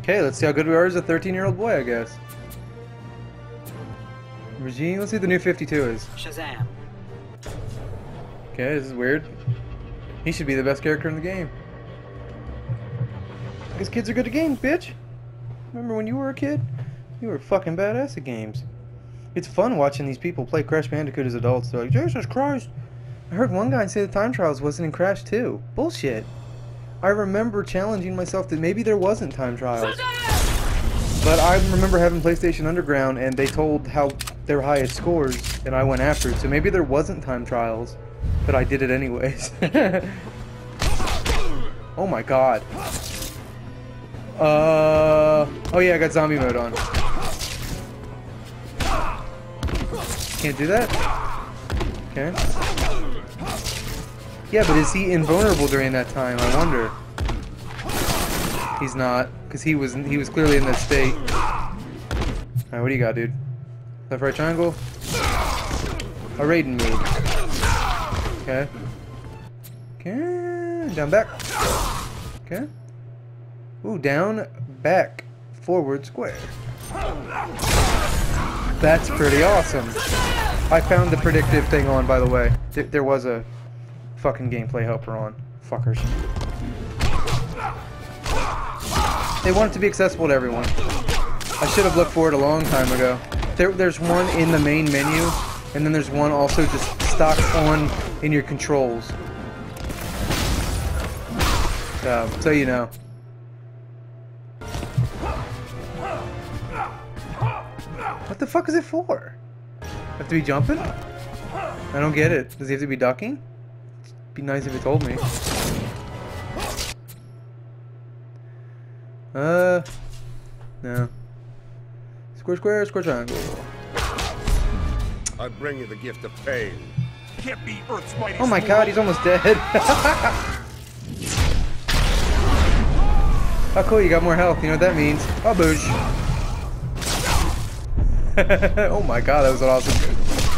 Okay, let's see how good we are as a 13-year-old boy, I guess. Regine, let's see what the new 52 is. Shazam. Okay, this is weird. He should be the best character in the game. Because kids are good at games, bitch. Remember when you were a kid? You were fucking badass at games. It's fun watching these people play Crash Bandicoot as adults. They're like, Jesus Christ. I heard one guy say the time trials wasn't in Crash 2. Bullshit. I remember challenging myself that maybe there wasn't time trials. But I remember having PlayStation Underground and they told how their highest scores and I went after it. So maybe there wasn't time trials, but I did it anyways. oh my god. Uh oh yeah, I got zombie mode on. Can't do that? Okay. Yeah, but is he invulnerable during that time? I wonder. He's not, because he was he was clearly in that state. Alright, what do you got, dude? Left, right triangle? A Raiden move. Okay. Okay. Down, back. Okay. Ooh, down, back, forward, square. That's pretty awesome. I found the predictive thing on, by the way. Th there was a fucking gameplay helper on. Fuckers. They want it to be accessible to everyone. I should have looked for it a long time ago. There, there's one in the main menu, and then there's one also just stock on in your controls. So, so you know. What the fuck is it for? Have to be jumping? I don't get it. Does he have to be ducking? It'd be nice if it told me. Uh, no. Square, square, square, triangle. I bring you the gift of pain. Can't be Earth's mightiest Oh my god, he's almost dead. oh cool, you got more health. You know what that means. Oh, boosh. oh my god, that was an awesome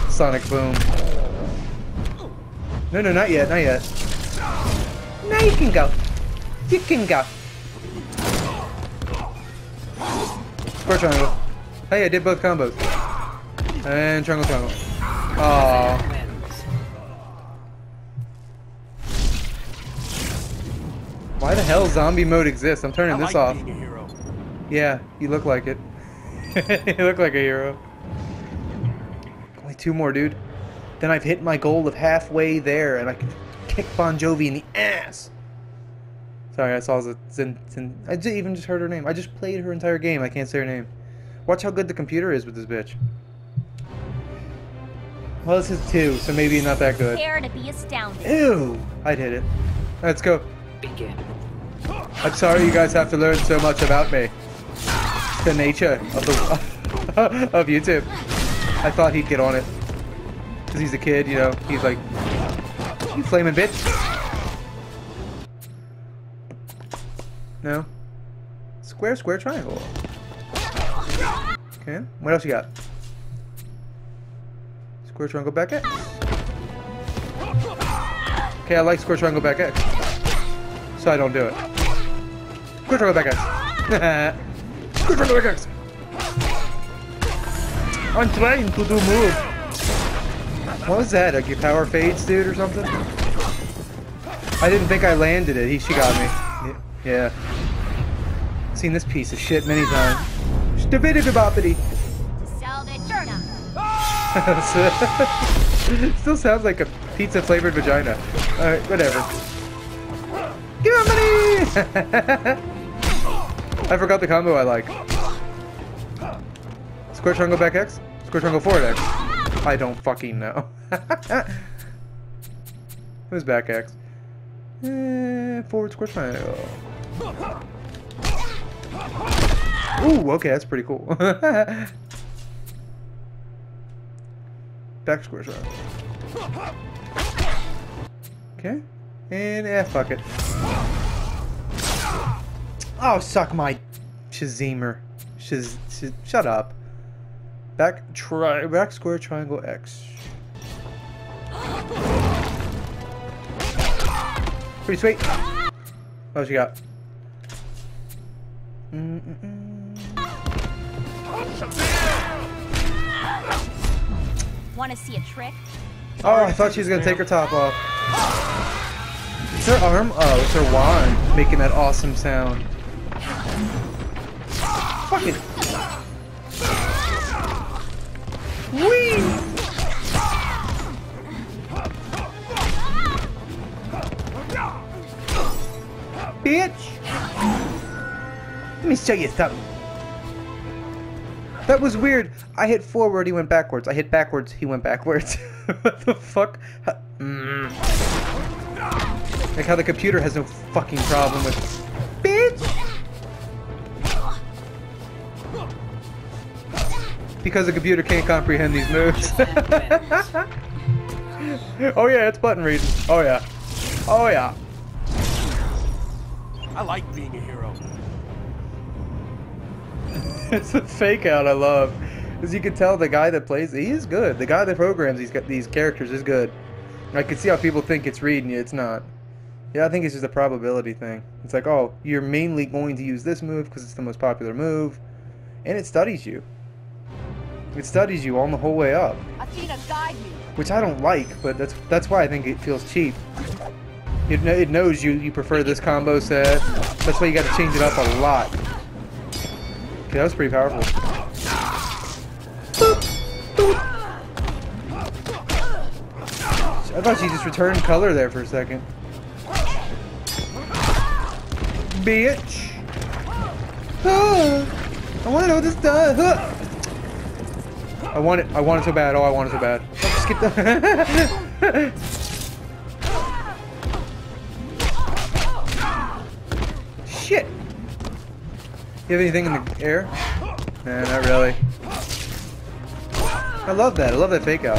sonic boom. No, no, not yet, not yet. Now you can go. You can go. Square triangle. Hey, I did both combos. And triangle, triangle. Aww. Why the hell zombie mode exists? I'm turning this off. being a hero. Yeah, you look like it. you look like a hero. Only two more, dude. Then I've hit my goal of halfway there, and I can kick Bon Jovi in the ass. Sorry, I saw the Zin, Zin, I just even just heard her name. I just played her entire game. I can't say her name. Watch how good the computer is with this bitch. Well, this is two, so maybe not that good. Prepare to be astounded. Ew! I'd hit it. Let's go. Begin. I'm sorry you guys have to learn so much about me. It's the nature of the of YouTube. I thought he'd get on it. Cause he's a kid, you know. He's like, you flaming bitch. No. Square, square, triangle. Okay. What else you got? Square, triangle, back X. Okay, I like square, triangle, back X. So I don't do it. Square, triangle, back X. square, triangle, back X. I'm trying to do move. What was that? Like your power fades, dude, or something? I didn't think I landed it. He, she got me. Yeah. Seen this piece of shit many times. Stupidity boppity. Salvatierna. Still sounds like a pizza flavored vagina. Alright, whatever. Give me money! I forgot the combo I like. Square triangle back X? Square triangle forward X? I don't fucking know. Who's back axe? Eh, forward square triangle. Ooh, okay, that's pretty cool. Back square triangle. Okay. And yeah, fuck it. Oh, suck my Shazimer. Shaz, Shaz, shut up. Back tri back square triangle X. Pretty sweet. What else you got? Mm-mm-mm. Want to see a trick? Oh, I thought she was gonna take her top off. It's her arm? Oh, it's her wand making that awesome sound. Fuck it. Whee! Bitch! Let me show you something. That was weird. I hit forward, he went backwards. I hit backwards, he went backwards. what the fuck? Mm. Like how the computer has no fucking problem with. Because the computer can't comprehend these moves. oh yeah, it's button reading. Oh yeah. Oh yeah. I like being a hero. it's a fake out I love. As you can tell, the guy that plays, he is good. The guy that programs these these characters is good. I can see how people think it's reading you. It's not. Yeah, I think it's just a probability thing. It's like, oh, you're mainly going to use this move because it's the most popular move, and it studies you. It studies you on the whole way up, Athena, guide me. which I don't like, but that's that's why I think it feels cheap. It, it knows you you prefer this combo set. That's why you got to change it up a lot. Okay, that was pretty powerful. I thought she just returned color there for a second. Bitch! Ah, I want to know what this does. I want it. I want it so bad. Oh, I want it so bad. Skip the. Shit! You have anything in the air? Nah, not really. I love that. I love that fake out.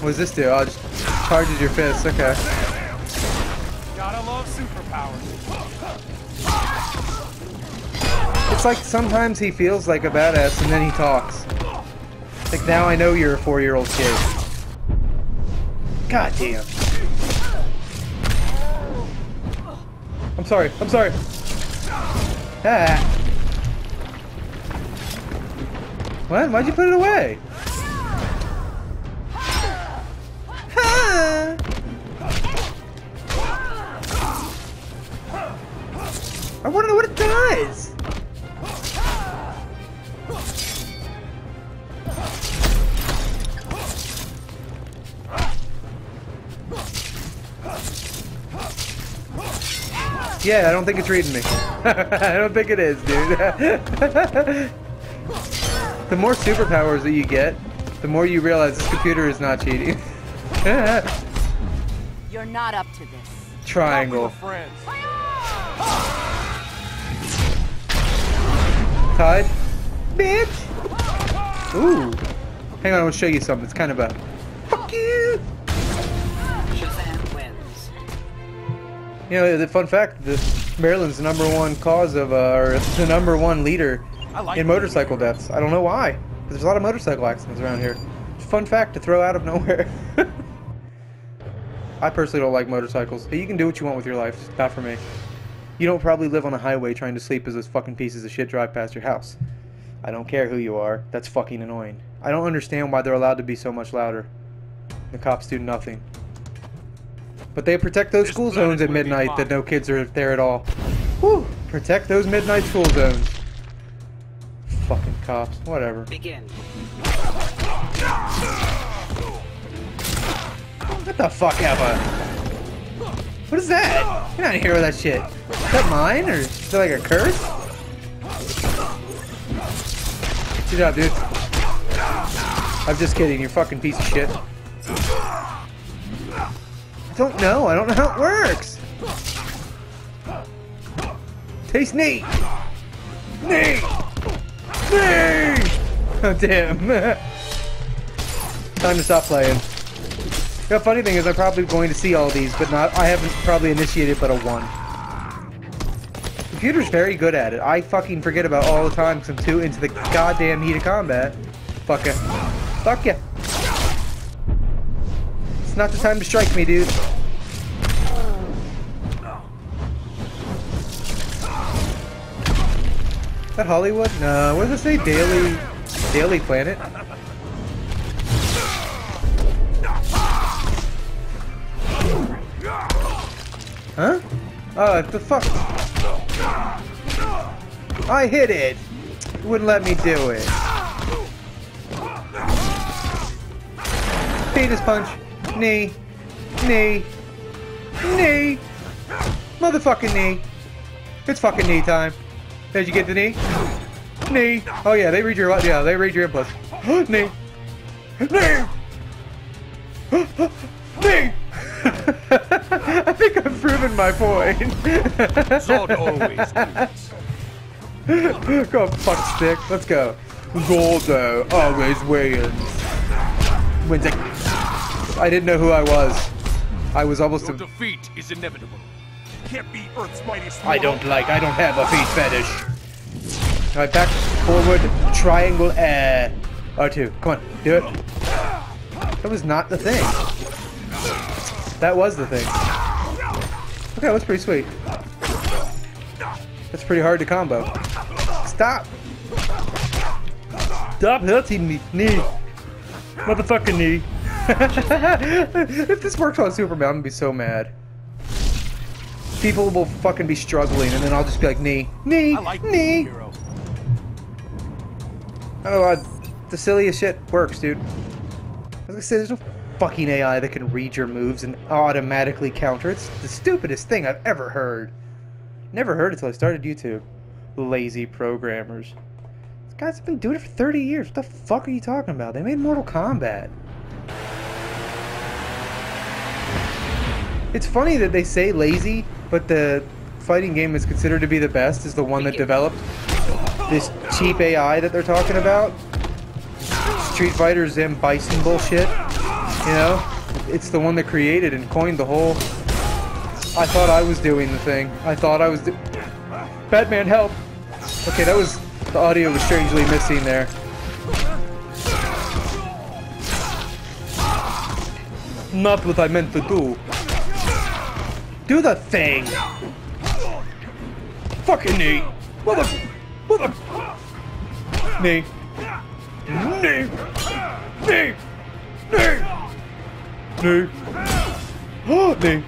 What does this do? Oh, just charges your fist. Okay. It's like sometimes he feels like a badass and then he talks. Like now I know you're a four-year-old kid. God damn. I'm sorry. I'm sorry. Ah. What? Why'd you put it away? Ah. I want to know what it does. Yeah, I don't think it's reading me. I don't think it is, dude. the more superpowers that you get, the more you realize this computer is not cheating. You're not up to this. Triangle. were friends. Tied. Bitch! Ooh. Hang on, I will show you something. It's kind of a... You know, the fun fact, the Maryland's the number one cause of, uh, or the number one leader like in motorcycle deaths. I don't know why. there's a lot of motorcycle accidents around here. It's a fun fact to throw out of nowhere. I personally don't like motorcycles. You can do what you want with your life, just not for me. You don't probably live on a highway trying to sleep as those fucking pieces of shit drive past your house. I don't care who you are. That's fucking annoying. I don't understand why they're allowed to be so much louder. The cops do nothing. But they protect those This school zones at midnight that no kids are there at all. Whew! Protect those midnight school zones. Fucking cops. Whatever. Begin. What the fuck ever? What is that? Get out of here with that shit. Is that mine or is it like a curse? Good job, dude. I'm just kidding. You're fucking piece of shit. I don't know. I don't know how it works. Taste neat. Neat. Neat. Oh damn. Time to stop playing. The funny thing is, I'm probably going to see all these, but not. I haven't probably initiated but a one. Computer's very good at it. I fucking forget about all the time because I'm too into the goddamn heat of combat. Fuck it. Fuck ya. It's not the time to strike me, dude. that Hollywood? No, what does it say? Daily, Daily Planet? Huh? Oh, the fuck? I hit it! It wouldn't let me do it. Penis punch. Knee. Knee. Knee. Motherfucking knee. It's fucking knee time. Did you get the knee? Knee. Oh yeah, they read your yeah, they read your inputs. knee. Knee. knee. I think I've proven my point. Zod always wins. go fuck stick. Let's go. Zoldo always wins. Wins it. I didn't know who I was. I was almost Your a defeat is inevitable. Can't be Earth's mightiest I don't like, I don't have a feet fetish. Alright, back, forward, triangle, air. R2, come on, do it. That was not the thing. That was the thing. Okay, that was pretty sweet. That's pretty hard to combo. Stop! Stop hurting me, knee. Motherfucking knee. If this works on Superman, I'm gonna be so mad people will fucking be struggling, and then I'll just be like, knee, knee, I like knee. hero. I don't know, I- the silliest shit works, dude. I was gonna say, there's no fucking AI that can read your moves and automatically counter. It's the stupidest thing I've ever heard. Never heard it until I started YouTube. Lazy programmers. These guys have been doing it for 30 years. What the fuck are you talking about? They made Mortal Kombat. It's funny that they say lazy, but the fighting game is considered to be the best is the one that developed this cheap AI that they're talking about. Street Fighter Zim Bison bullshit. You know? It's the one that created and coined the whole. I thought I was doing the thing. I thought I was. Batman, help! Okay, that was. The audio was strangely missing there. Not what I meant to do. Do the thing! Fucking knee! Mother... Mother... Knee. Knee! Knee! Knee! Knee! Oh, knee!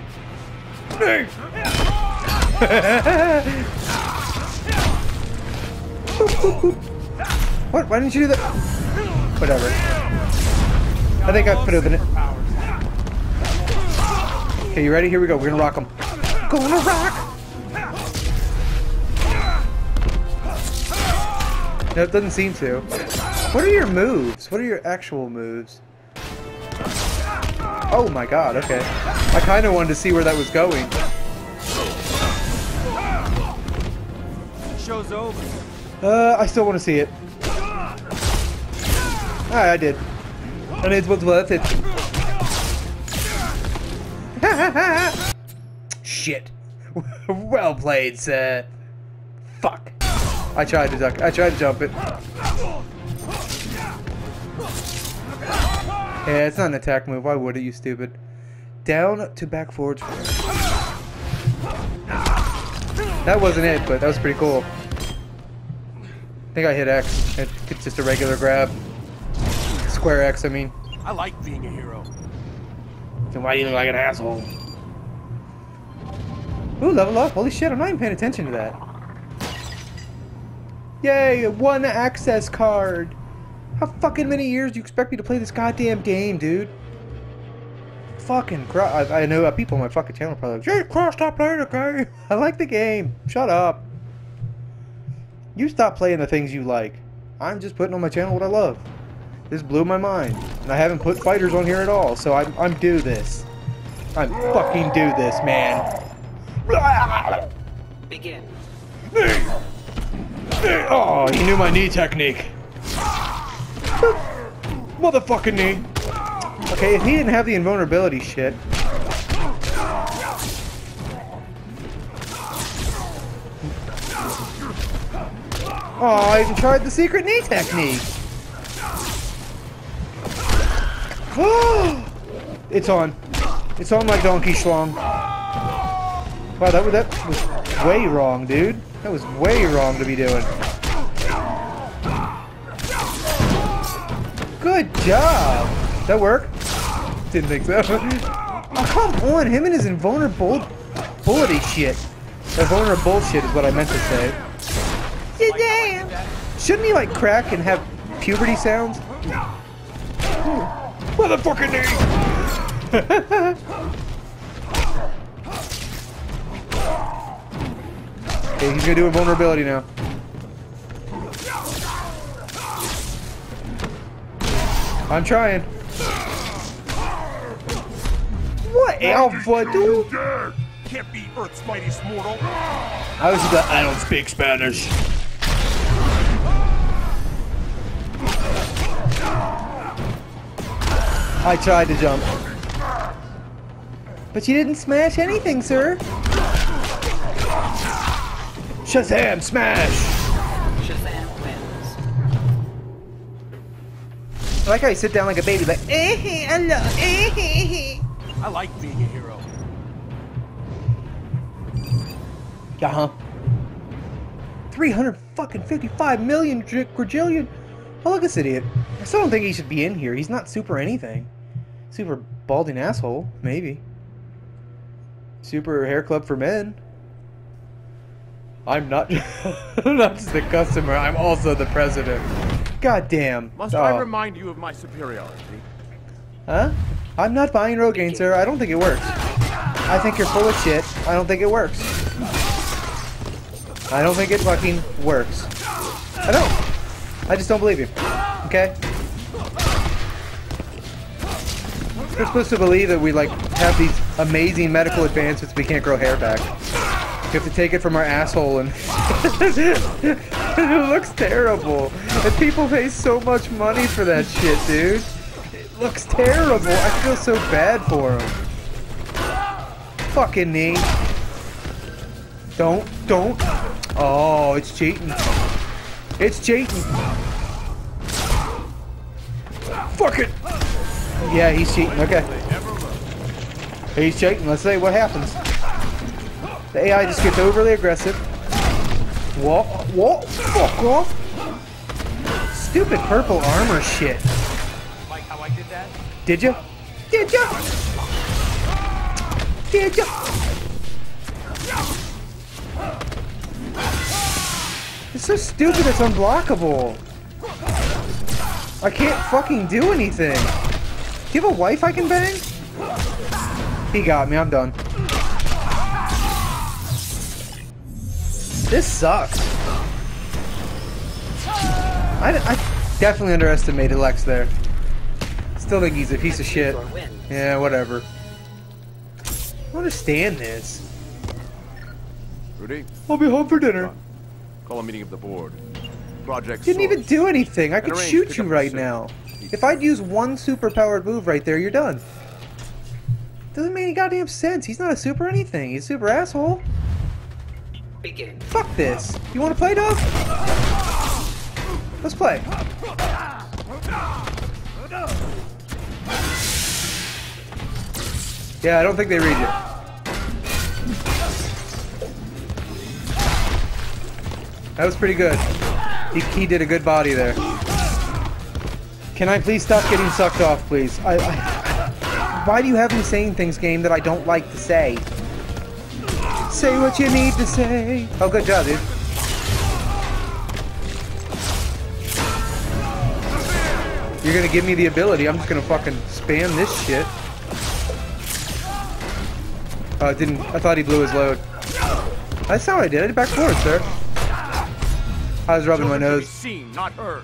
Knee! what? Why didn't you do that? Whatever. I think I put it in it. Superpowers. Okay, you ready? Here we go. We're gonna rock them. Gonna rock! No, it doesn't seem to. What are your moves? What are your actual moves? Oh my god, okay. I kind of wanted to see where that was going. Show's over. Uh, I still want to see it. Alright, I did. And it was worth it. Shit. well played, sir. Fuck. I tried to duck. I tried to jump it. Yeah, it's not an attack move. Why would it, you stupid? Down to back forwards. That wasn't it, but that was pretty cool. I think I hit X. It's just a regular grab. Square X, I mean. I like being a hero. Then why do you look like an asshole? Ooh, level up. Holy shit, I'm not even paying attention to that. Yay, one access card. How fucking many years do you expect me to play this goddamn game, dude? Fucking cro- I, I know uh, people on my fucking channel probably like, Jay, Cross, stop playing the game. I like the game. Shut up. You stop playing the things you like. I'm just putting on my channel what I love. This blew my mind. And I haven't put fighters on here at all, so I'm, I'm do this. I'm fucking do this, man. Begin. Oh, he knew my knee technique. Motherfucking knee. Okay, if he didn't have the invulnerability shit. Oh, I even tried the secret knee technique. it's on. It's on my donkey schlong. Wow, that, that was way wrong, dude. That was way wrong to be doing. Good job. That work? Didn't think so. oh, come on. Him and his invulnerability shit. Invulnerable vulnerable shit is what I meant to say. Damn. Shouldn't he, like, crack and have puberty sounds? Ooh. Motherfucking knee! okay, he's gonna do invulnerability now. I'm trying. What alpha, dude? Can't be Earth's mightiest mortal. I was just I don't speak Spanish. I tried to jump. But you didn't smash anything, sir. Shazam, smash! Shazam wins. I like how you sit down like a baby, like, eh, eh, eh hello, eh, eh. I like being a hero. Yeah, huh? 300 fucking 55 million dr- quadrillion. Oh, look at this idiot. I still don't think he should be in here. He's not super anything. Super balding asshole, maybe. Super hair club for men. I'm not, I'm not just the customer. I'm also the president. God damn. Must Oh. I remind you of my superiority? Huh? I'm not buying Rogaine, sir. I don't think it works. I think you're full of shit. I don't think it works. I don't think it fucking works. I don't. I just don't believe you. Okay? We're supposed to believe that we like have these amazing medical advancements. We can't grow hair back. We have to take it from our asshole, and it looks terrible. And people pay so much money for that shit, dude. It looks terrible. I feel so bad for him. Fucking knee. Don't, don't. Oh, it's cheating. It's cheating. Fuck it. Yeah, he's cheating. Okay. He's cheating. Let's see what happens. The AI just gets overly aggressive. What? What? Fuck off. Stupid purple armor shit. Like how I did that? Did you? Did you? Did you? It's so stupid it's unblockable. I can't fucking do anything. Do you have a wife I can bang? He got me, I'm done. This sucks. I, I definitely underestimated Lex there. Still think he's a piece of shit. Yeah, whatever. I don't understand this. Rudy, I'll be home for dinner. call a meeting of the board. Project Didn't even do anything. I could shoot you right now. If I'd use one super powered move right there, you're done. Doesn't make any goddamn sense. He's not a super anything. He's a super asshole. Begin. Fuck this. You want to play, dog? Let's play. Yeah, I don't think they read you. That was pretty good. He, he did a good body there. Can I please stop getting sucked off, please? I, I, why do you have me saying things, game, that I don't like to say? Say what you need to say. Oh, good job, dude. You're gonna give me the ability. I'm just gonna fucking spam this shit. Oh, it didn't. I thought he blew his load. That's not what I did. I did back forward, sir. I was rubbing my nose. seen, not heard.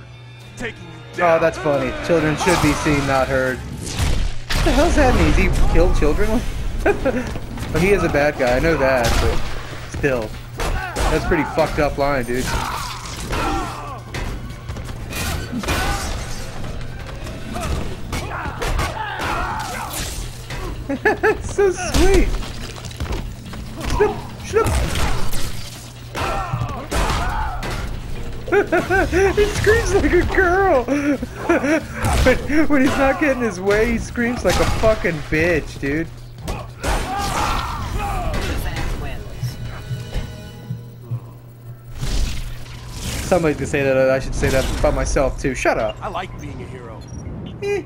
Taking. Oh, that's funny. Children should be seen, not heard. What the hell's that mean? He kill children? well, he is a bad guy. I know that, but still. That's pretty fucked up line, dude. So sweet. Shut up. He screams like a girl. when, when he's not getting his way, he screams like a fucking bitch, dude. Somebody could say that. I should say that about myself too. Shut up. I like being a hero. Eh.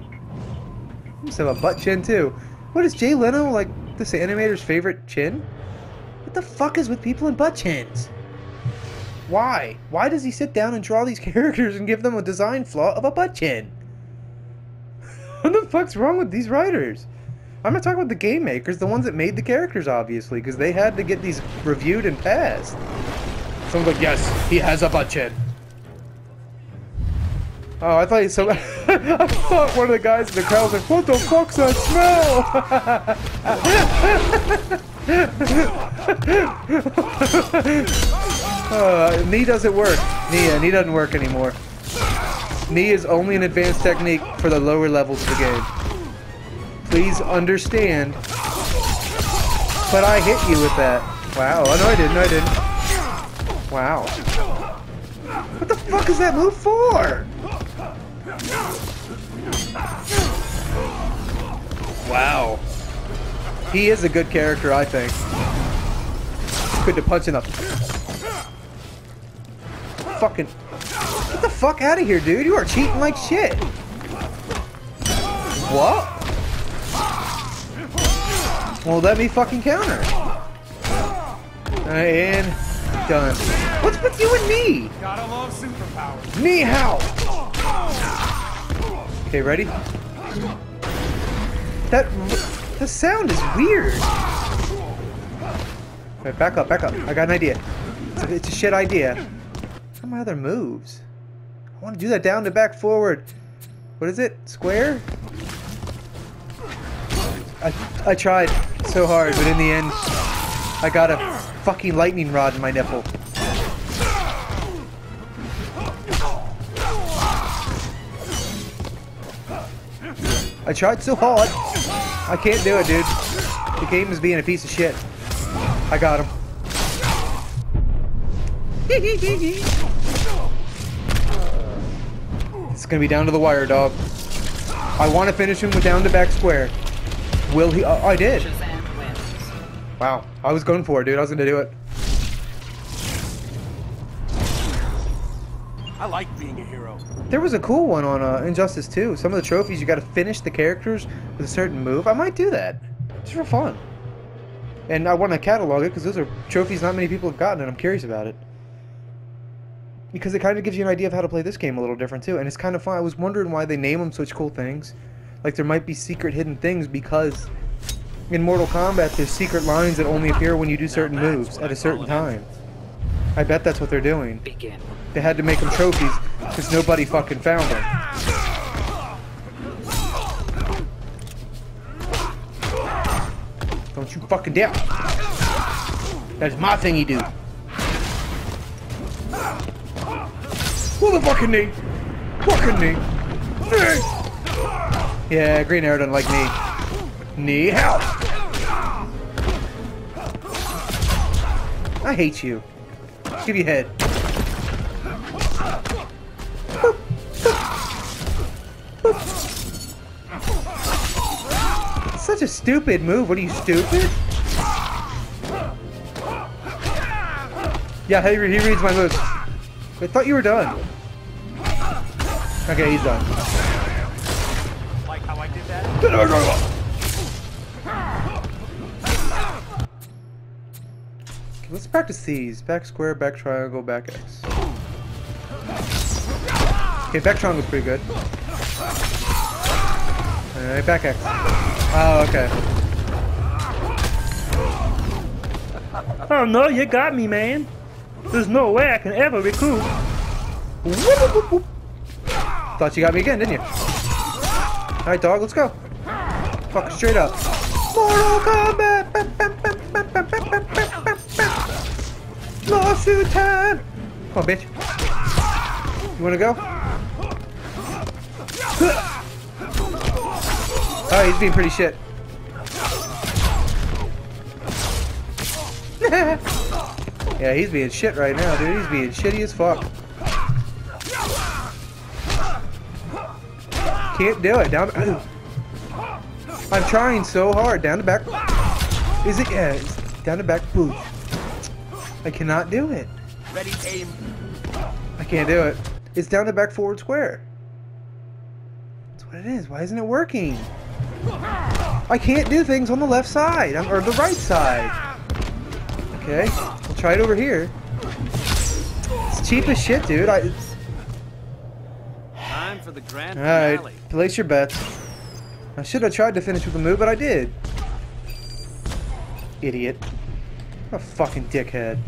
Just have a butt chin too. What is Jay Leno like? This animator's favorite chin? What the fuck is with people in butt chins? Why? Why does he sit down and draw these characters and give them a design flaw of a butt chin? what the fuck's wrong with these writers? I'm not talking about the game makers, the ones that made the characters, obviously, because they had to get these reviewed and passed. Someone's like, yes, he has a butt chin. Oh, I thought so. I thought one of the guys in the crowd was like, "What the fuck's that smell?" Uh, knee doesn't work. Knee, uh, knee doesn't work anymore. Knee is only an advanced technique for the lower levels of the game. Please understand. But I hit you with that. Wow. Oh no, I didn't. No, I didn't. Wow. What the fuck is that move for? Wow. He is a good character, I think. Good to punch in the... Fucking... Get the fuck out of here, dude. You are cheating like shit. What? Well, let me fucking counter. And... Done. What's with you and me? Gotta love superpowers. Me how? Okay, ready? That the sound is weird. Wait, back up, back up. I got an idea. It's a, it's a shit idea. My other moves? I want to do that down to back forward. What is it? Square? I I tried so hard, but in the end, I got a fucking lightning rod in my nipple. I tried so hard. I can't do it, dude. The game is being a piece of shit. I got him. gonna be down to the wire, dog. I want to finish him with down to back square. Will he? Oh, I did. Wow. I was going for it, dude. I was gonna do it. I like being a hero. There was a cool one on uh, Injustice 2. Some of the trophies, you got to finish the characters with a certain move. I might do that. Just for fun. And I want to catalog it because those are trophies not many people have gotten, and I'm curious about it. Because it kind of gives you an idea of how to play this game a little different too, and it's kind of fun. I was wondering why they name them such cool things. Like there might be secret hidden things because in Mortal Kombat there's secret lines that only appear when you do certain moves at a certain time. I bet that's what they're doing. They had to make them trophies because nobody fucking found them. Don't you fucking dare. That's my thing you What the fucking knee? Fucking knee. Knee. Yeah, Green Arrow doesn't like knee. Knee help. I hate you. Give you head. Such a stupid move. What are you, stupid? Yeah, he, he reads my moves. I thought you were done. Okay, he's done. Like how I did that? Let's practice these. Back square, back triangle, back X. Okay, back triangle's pretty good. Alright, back X. Oh, okay. Oh no, you got me, man. There's no way I can ever recoup. Whoop, whoop, whoop. Thought you got me again, didn't you? Alright, dog, let's go. Fuck straight up. Mortal Kombat! Lawsuit time! Come on, bitch. You wanna go? Oh, he's being pretty shit. yeah, he's being shit right now, dude. He's being shitty as fuck. Can't do it. Down. Ooh. I'm trying so hard. Down the back. Is it? Yeah. Down the back. Boosh. I cannot do it. Ready, aim. I can't do it. It's down the back forward square. That's what it is. Why isn't it working? I can't do things on the left side, or the right side. Okay, I'll try it over here. It's cheap as shit, dude. I, the grand Alright, finale. place your bets. I should have tried to finish with a move, but I did. Idiot. What a fucking dickhead.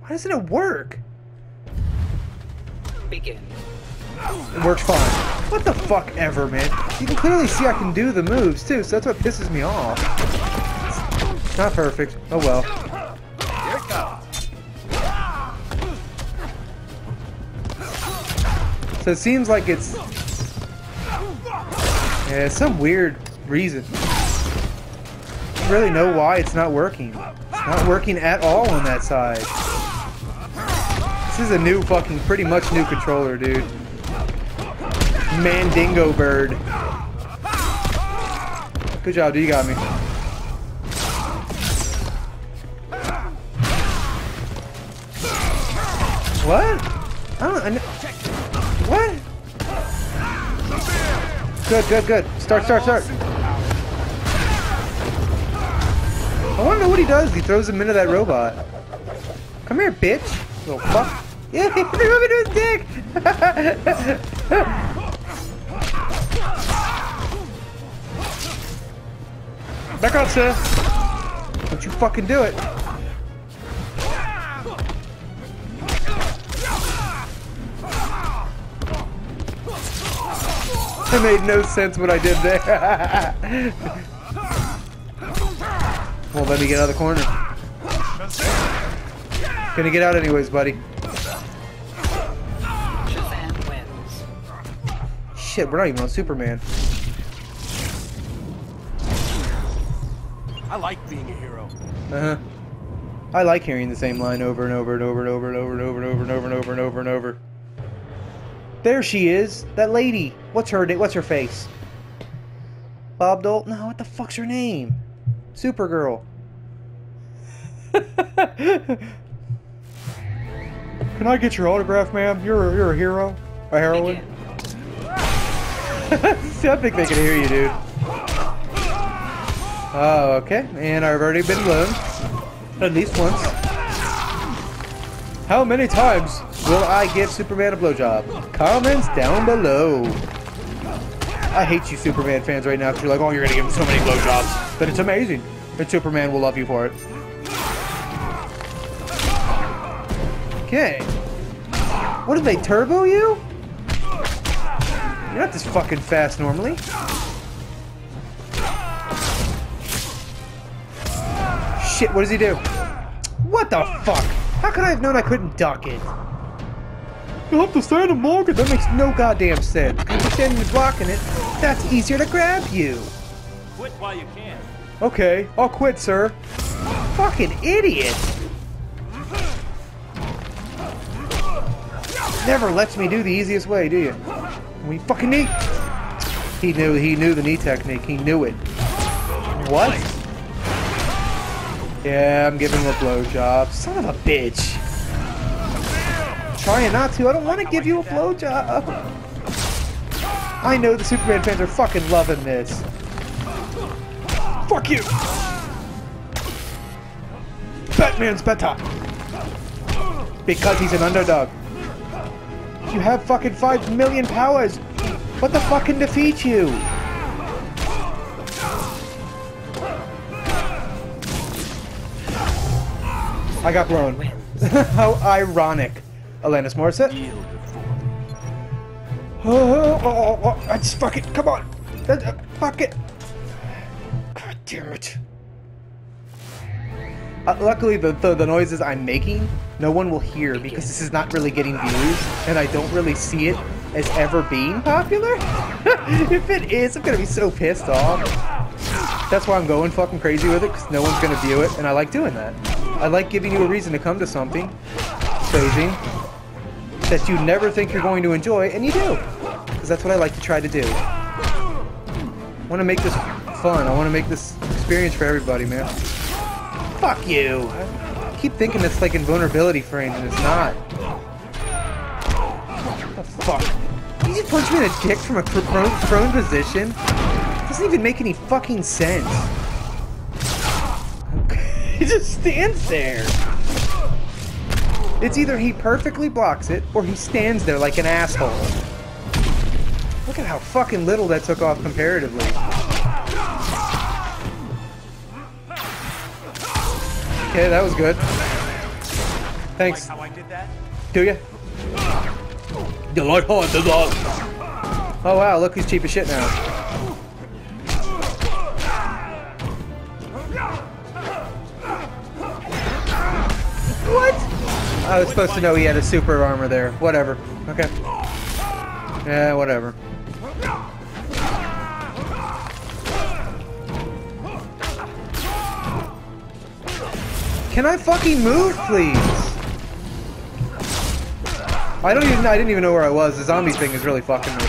Why doesn't it work? Begin. It works fine. What the fuck ever, man? You can clearly see I can do the moves, too, so that's what pisses me off. Not perfect. Oh well. So it seems like it's... Yeah, some weird reason. I really know why it's not working. It's not working at all on that side. This is a new fucking, pretty much new controller, dude. Mandingo bird. Good job, dude. You got me. What? I don't. I kn- Good, good, good. Start, start, start. I want to know what he does. He throws him into that robot. Come here, bitch. Little fuck. Yeah, he threw him into his dick. Back off, sir. Don't you fucking do it. It made no sense what I did there. well, let me get out of the corner. Gonna get out anyways, buddy. Shit, we're not even on Superman. I like being a hero. Uh-huh. I like hearing the same line over and over and over and over and over and over and over and over and over and over and over. There she is, that lady. What's her name? What's her face? Bob Dole? No, what the fuck's her name? Supergirl. Can I get your autograph, ma'am? You're you're a hero, a heroine. See, I think they can hear you, dude. Oh, okay. And I've already been blown. At least once. How many times will I give Superman a blowjob? Comments down below. I hate you Superman fans right now because you're like, oh, you're gonna give him so many blowjobs. But it's amazing. And Superman will love you for it. Okay. What did they turbo you? You're not this fucking fast normally. Shit, what does he do? What the fuck? How could I have known I couldn't duck it? You have to stand and block it. That makes no goddamn sense. If you're standing and blocking it, that's easier to grab you. Quit while you can. Okay, I'll quit, sir. Fucking idiot. Never lets me do the easiest way, do you? We fucking knee. He knew. He knew the knee technique. He knew it. What? Yeah, I'm giving him a blowjob. Son of a bitch. Trying not to. I don't want to give you a blowjob. I know the Superman fans are fucking loving this. Fuck you. Batman's better. Because he's an underdog. You have fucking 5 million powers. What the fuck can defeat you? I got blown. How ironic. Alanis Morissette. Oh, oh, oh, oh, I just fuck it. Come on. Uh, Fuck it. God damn it. Uh, luckily, the, the the noises I'm making, no one will hear because this is not really getting views, and I don't really see it as ever being popular. if it is, I'm gonna be so pissed off. That's why I'm going fucking crazy with it, because no one's gonna view it, and I like doing that. I like giving you a reason to come to something crazy that you never think you're going to enjoy, and you do. Because that's what I like to try to do. I want to make this fun. I want to make this experience for everybody, man. Fuck you. I keep thinking it's like invulnerability frames, and it's not. What the fuck? he just punch me in the dick from a prone, prone position? Doesn't even make any fucking sense. he just stands there. It's either he perfectly blocks it, or he stands there like an asshole. Look at how fucking little that took off comparatively. Okay, that was good. Thanks. How I did that? Do ya? You like how I did that? Oh wow, look who's cheap as shit now. I was supposed to know he had a super armor there. Whatever. Okay. Yeah, whatever. Can I fucking move, please? I don't even. I didn't even know where I was. The zombie thing is really fucking me.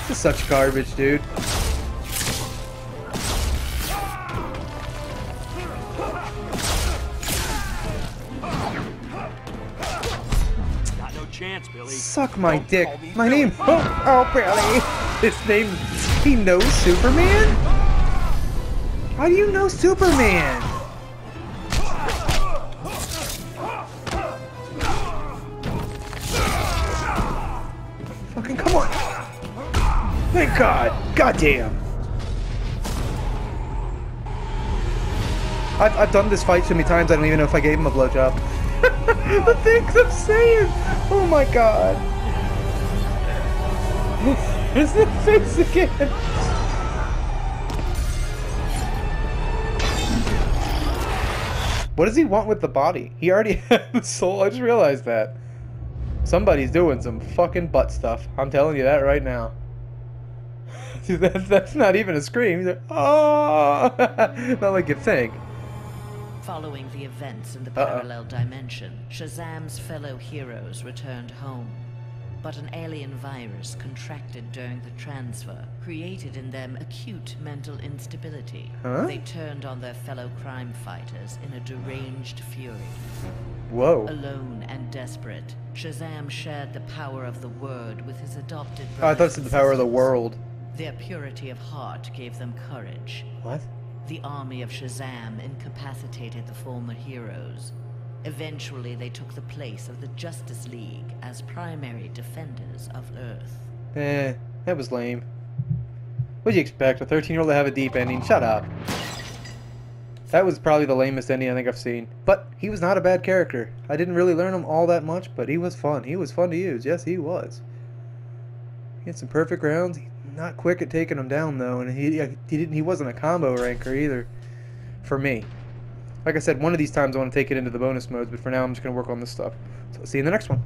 This is such garbage, dude. Chance, Billy. Suck my dick. My name. Oh, oh, Billy. His name. He knows Superman. How do you know Superman? Fucking come on. Thank God. Goddamn. I've, I've done this fight so many times I don't even know if I gave him a blowjob. the things I'm saying. Oh my God. Is the face again? What does he want with the body? He already had the soul. I just realized that. Somebody's doing some fucking butt stuff. I'm telling you that right now. Dude, that's, that's not even a scream. Like, oh! not like you think. Following the events in the parallel dimension, Shazam's fellow heroes returned home. But an alien virus contracted during the transfer created in them acute mental instability. Huh? They turned on their fellow crime fighters in a deranged fury. Whoa. Alone and desperate, Shazam shared the power of the word with his adopted Oh, I thought it said the power of the world. Their purity of heart gave them courage. What? The army of Shazam incapacitated the former heroes. Eventually, they took the place of the Justice League as primary defenders of Earth. Eh, that was lame. What'd you expect? A 13 year old to have a deep ending? Shut up. That was probably the lamest ending I think I've seen. But he was not a bad character. I didn't really learn him all that much, but he was fun. He was fun to use. Yes, he was. He had some perfect rounds. Not quick at taking them down though, and he he didn't he wasn't a combo ranker either. For me. Like I said, one of these times I want to take it into the bonus modes, but for now I'm just gonna work on this stuff. So see you in the next one.